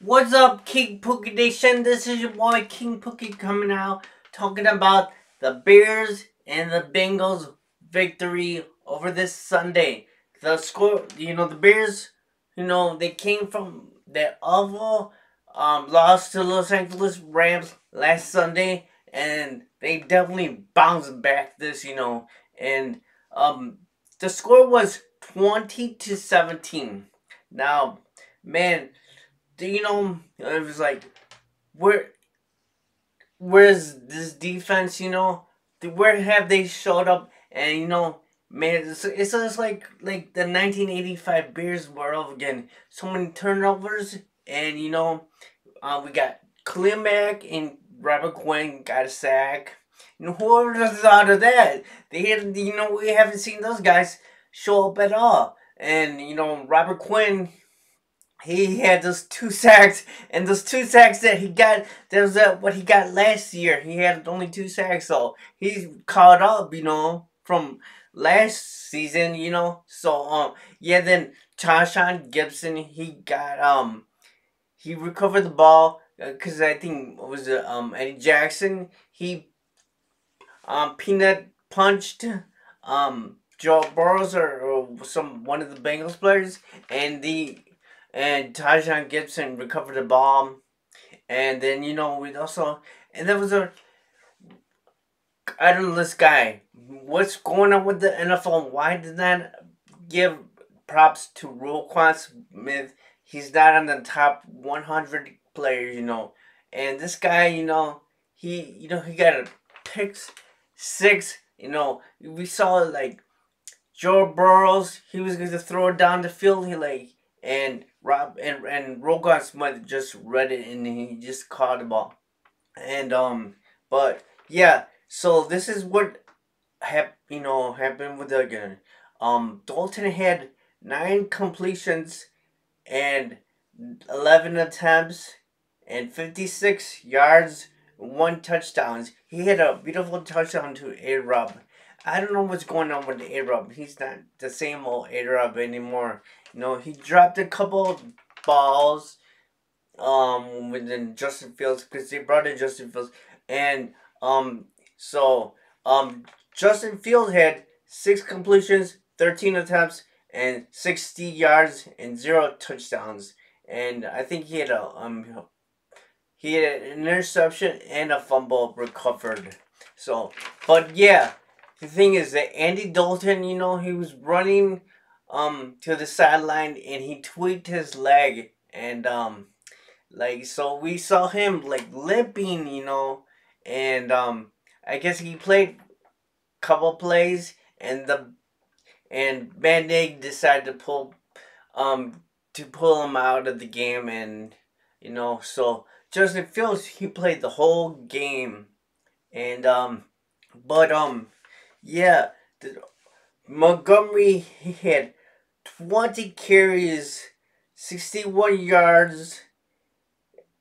What's up, King Pookie Nation? This is your boy King Pookie coming out talking about the Bears and the Bengals victory over this Sunday. The score, you know, the Bears, you know, they came from their awful um, loss to Los Angeles Rams last Sunday, and they definitely bounced back this, you know, and um, the score was 20 to 17. Now, man, do you know it was like where where's this defense, you know? Where have they showed up and you know Man, it's, it's just like like the 1985 Bears were again. So many turnovers, and you know, uh, we got Khalil Mack and Robert Quinn got a sack. And who would have thought of that? They you know, we haven't seen those guys show up at all. And you know, Robert Quinn, he had those two sacks, and those two sacks that he got, that was uh, what he got last year. He had only two sacks, so he's caught up, you know, from last season, you know. So um yeah, then Tashaun Gipson he got um he recovered the ball because uh, I think it was uh, um Eddie Jackson he um peanut punched um Joe Burrows or, or some one of the Bengals players and the and Tashaun Gipson recovered the ball and then you know we also and there was a I don't know this guy. What's going on with the NFL? Why did that give props to Roquan Smith? He's not on the top 100 players, you know. And this guy, you know, he, you know, he got a pick six. You know, we saw like Joe Burrows. He was going to throw it down the field. He like and Rob and and Roquan Smith just read it and he just caught the ball. And um, but yeah, so this is what hap- you know happened with the gun. Um, Dalton had nine completions and eleven attempts and fifty six yards, one touchdowns. He had a beautiful touchdown to A Rob. I don't know what's going on with A Rob. He's not the same old A Rob anymore. You know, he dropped a couple of balls um within Justin Fields because they brought in Justin Fields and um so, um, Justin Fields had six completions, 13 attempts, and 60 yards and zero touchdowns. And I think he had a um he had an interception and a fumble recovered. So, but yeah, the thing is that Andy Dalton, you know, he was running um to the sideline and he tweaked his leg and um like so we saw him like limping, you know, and um I guess he played couple plays and the and Band-Aid decided to pull um to pull him out of the game and you know so Justin Fields he played the whole game and um but um yeah the, Montgomery he had 20 carries 61 yards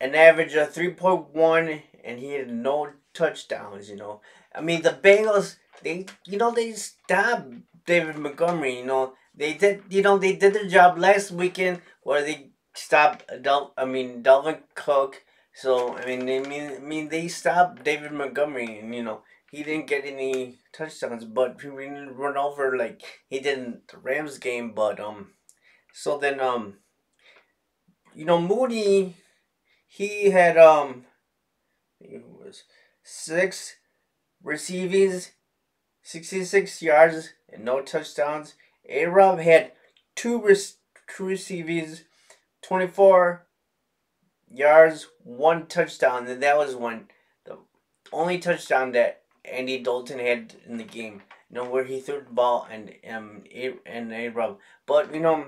an average of 3.1 and he had no touchdowns, you know. I mean, the Bengals, they, you know, they stopped David Montgomery, you know. They did, you know, they did their job last weekend where they stopped, Del, I mean, Dalvin Cook. So, I mean, I mean, I mean, they stopped David Montgomery, and, you know, he didn't get any touchdowns, but he didn't run over like he did in the Rams game. But, um, so then, um, you know, Mooney, he had, um, it was six receivings, 66 yards, and no touchdowns. A Rob had two, re- two receivings, 24 yards, one touchdown, and that was one the only touchdown that Andy Dalton had in the game. You know where he threw the ball and um and A Rob, but you know,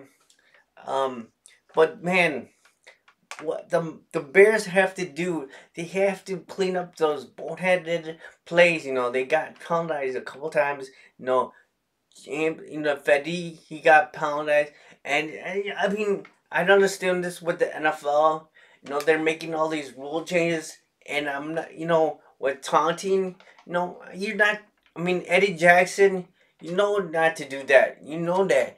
um, but man, what the the Bears have to do. They have to clean up those boneheaded plays. You know, they got penalized a couple times. You know, you know, Fedi he got penalized, and, and I mean I don't understand this with the NFL. You know, they're making all these rule changes, and I'm not. You know, with taunting. Know, you're not. I mean, Eddie Jackson. You know not to do that. You know that.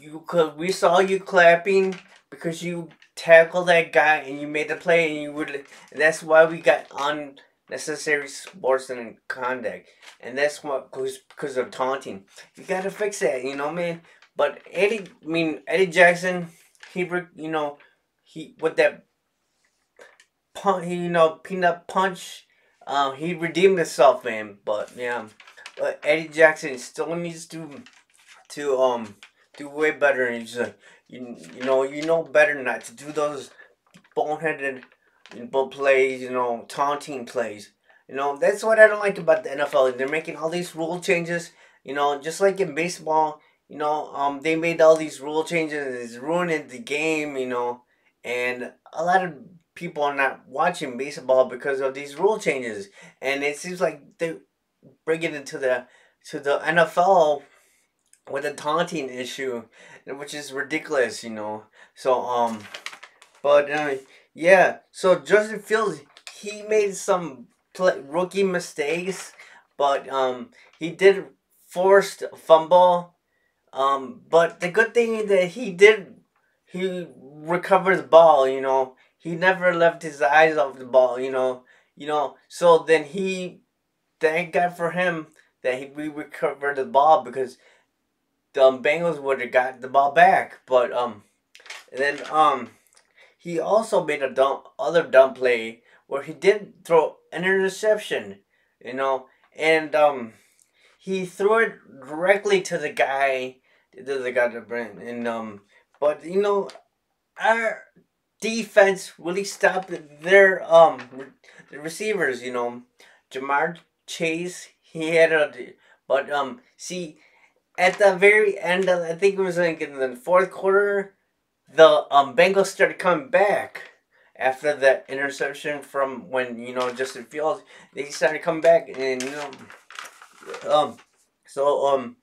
You cause we saw you clapping because you tackle that guy and you made the play and you would. And that's why we got unnecessary sports and conduct, and that's what because because of taunting. You gotta fix that, you know, man. But Eddie, I mean Eddie Jackson, he you know he with that punch, you know, peanut punch. Um, he redeemed himself, man. But yeah, but Eddie Jackson still needs to to um do way better. And he's like, you you know you know better not to do those boneheaded plays. You know, taunting plays. You know that's what I don't like about the NFL. They're making all these rule changes. You know, just like in baseball. You know, um, they made all these rule changes. It's ruining the game. You know, and a lot of people are not watching baseball because of these rule changes. And it seems like they bring it into the to the NFL with a taunting issue, which is ridiculous, you know. So um, but uh, yeah. So Justin Fields, he made some play, rookie mistakes, but um, he did forced fumble. Um, but the good thing is that he did, he recovered the ball. You know, he never left his eyes off the ball, you know. You know, so then he thank God for him that he we recovered the ball because the um, Bengals would have got the ball back. But um then um he also made a dumb other dumb play where he did throw an interception, you know, and um he threw it directly to the guy to the guy to Brent and um but you know our defense really stopped their um receivers. You know, Ja'Marr Chase he had a but um see at the very end of, I think it was like in the fourth quarter the um Bengals started coming back after that interception from when you know Justin Fields they started coming back and you know um so um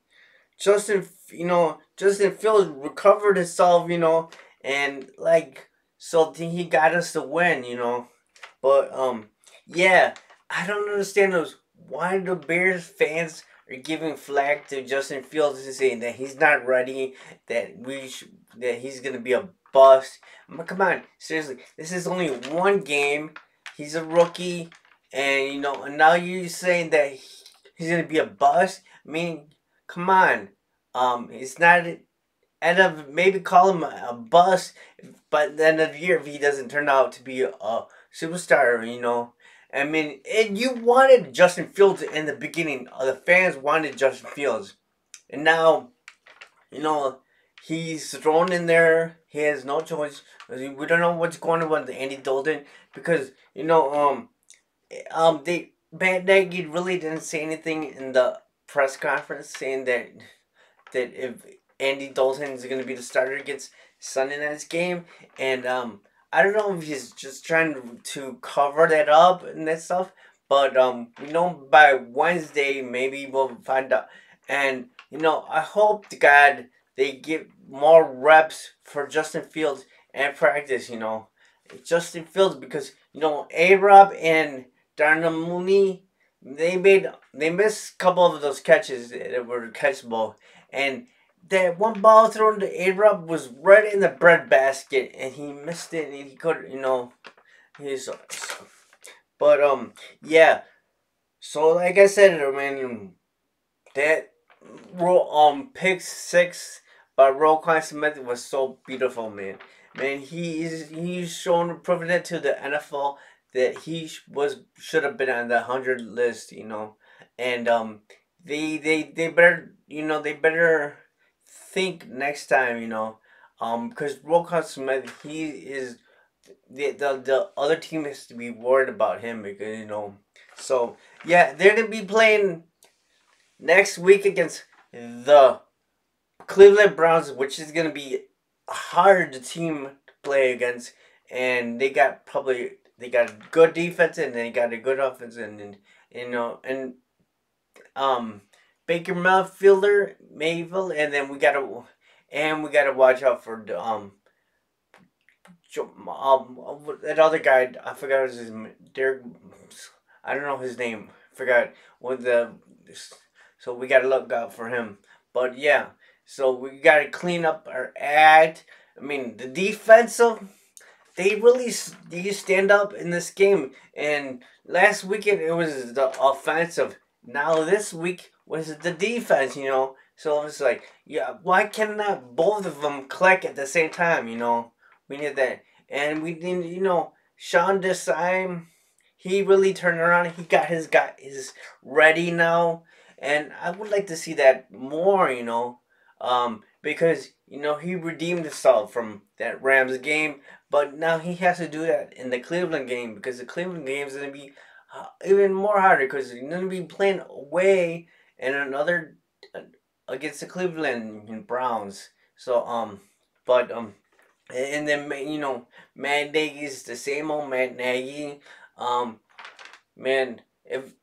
Justin you know Justin Fields recovered himself you know and like so he got us to win, you know. But um, yeah, I don't understand those. Why the Bears fans are giving flag to Justin Fields and saying that he's not ready, that we sh- that he's gonna be a bust. I mean, come on, seriously, this is only one game. He's a rookie, and you know, and now you're saying that he's gonna be a bust. I mean, come on, um, it's not end up maybe call him a bust, but then of the year if he doesn't turn out to be a superstar, you know. I mean, and you wanted Justin Fields in the beginning. Uh, the fans wanted Justin Fields, and now, you know, he's thrown in there. He has no choice. We don't know what's going on with Andy Dalton because you know, um, um, they Matt Nagy really didn't say anything in the press conference saying that that if Andy Dalton is going to be the starter against Sunday night's game, and um, I don't know if he's just trying to, cover that up and that stuff, but um, you know by Wednesday maybe we'll find out. And you know, I hope to God they give more reps for Justin Fields and practice. You know, Justin Fields because you know A Rob and Darnell Mooney they made they missed a couple of those catches that were catchable and that one ball thrown to A was right in the bread basket and he missed it and he could you know he's but um yeah. So like I said I mean that um pick six by Roquan Smith was so beautiful man. Man he is he's shown proven it to the NFL that he was should have been on the hundred list you know. And um they they they better you know they better think next time, you know, um, because Roquan Smith, he is the, the the other team has to be worried about him because you know. So yeah, they're gonna be playing next week against the Cleveland Browns, which is gonna be a hard team to play against, and they got probably they got a good defense and they got a good offense and, and you know and um Baker Mayfielder, Mayfield, and then we gotta and we gotta watch out for um um that other guy. I forgot his name. Derek. I don't know his name. Forgot what the. So we gotta look out for him. But yeah, so we gotta clean up our act. I mean the defensive they really they stand up in this game. And last weekend it was the offensive. Now this week was the defense. You know, so it's like, yeah, why cannot both of them click at the same time? You know, we need that, and we need you know Sean Desai. He really turned around. He got his guy is ready now, and I would like to see that more. You know, um, because you know he redeemed himself from that Rams game, but now he has to do that in the Cleveland game because the Cleveland game is gonna be uh, even more harder because you're gonna be playing away in another against the Cleveland Browns. So um, but um, and then you know Matt Nagy's the same old Matt Nagy. Um, man, if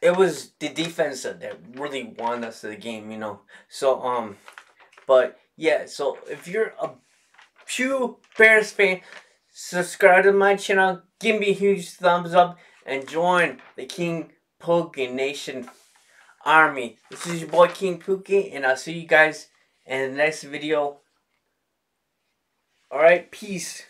it was the defense that really won us the game, you know. So um, but yeah, so if you're a true Bears fan, subscribe to my channel, give me a huge thumbs up, and join the King Pookie Nation Army. This is your boy King Pookie, and I'll see you guys in the next video. Alright, peace.